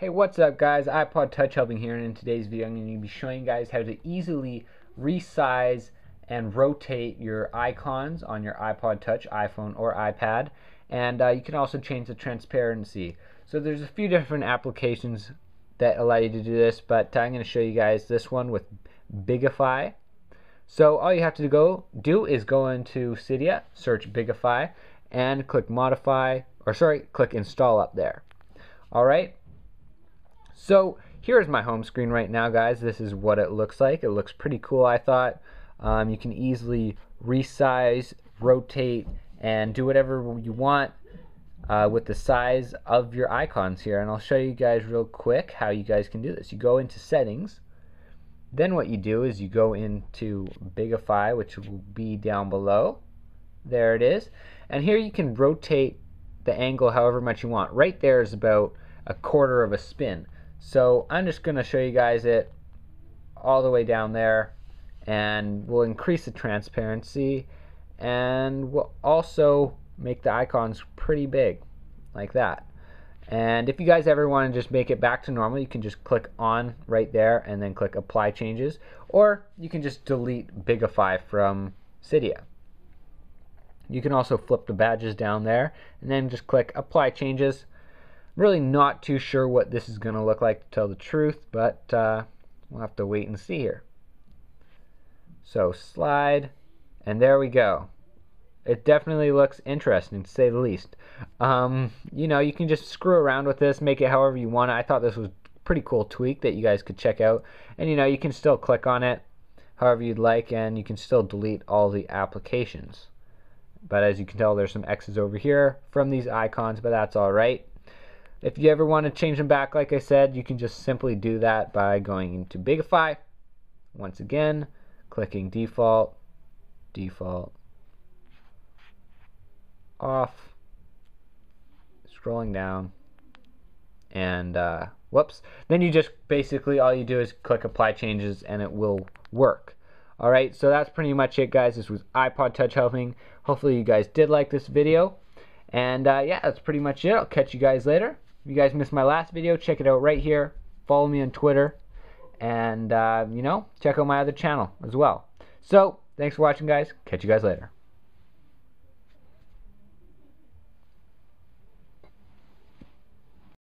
Hey, what's up guys? iPod Touch helping here and in today's video I'm going to be showing you guys how to easily resize and rotate your icons on your iPod Touch, iPhone, or iPad. And uh, you can also change the transparency. So there's a few different applications that allow you to do this, but I'm going to show you guys this one with Bigify. So all you have to go do is go into Cydia, search Bigify, and click Modify, or sorry, click Install up there. Alright, so here's my home screen right now, guys. This is what it looks like. It looks pretty cool, I thought. Um, you can easily resize, rotate, and do whatever you want uh, with the size of your icons here. And I'll show you guys real quick how you guys can do this. You go into settings. Then what you do is you go into Bigify, which will be down below. There it is. And here you can rotate the angle however much you want. Right there is about a quarter of a spin. So I'm just going to show you guys it all the way down there and we'll increase the transparency and we'll also make the icons pretty big like that. And if you guys ever want to just make it back to normal, you can just click on right there and then click apply changes. Or you can just delete Bigify from Cydia. You can also flip the badges down there and then just click apply changes really not too sure what this is going to look like to tell the truth, but uh, we'll have to wait and see here. So slide, and there we go. It definitely looks interesting, to say the least. Um, you know, you can just screw around with this, make it however you want. I thought this was pretty cool tweak that you guys could check out. And you know, you can still click on it however you'd like, and you can still delete all the applications. But as you can tell, there's some X's over here from these icons, but that's all right. If you ever want to change them back, like I said, you can just simply do that by going into Bigify. Once again, clicking default, default, off, scrolling down, and uh, whoops. Then you just basically all you do is click apply changes and it will work. Alright, so that's pretty much it guys. This was iPod Touch helping. Hopefully you guys did like this video. And uh, yeah, that's pretty much it. I'll catch you guys later. If you guys missed my last video, check it out right here. Follow me on Twitter. And, uh, you know, check out my other channel as well. So, thanks for watching, guys. Catch you guys later.